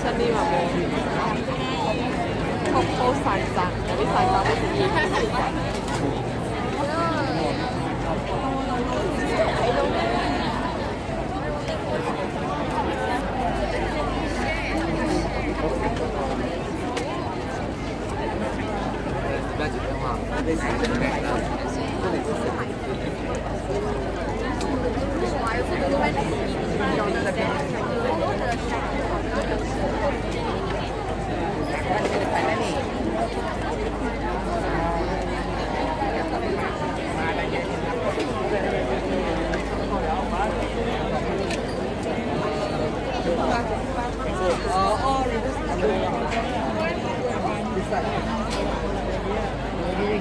身呢話冇，好好細陣。Thank you.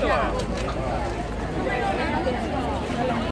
Thank you.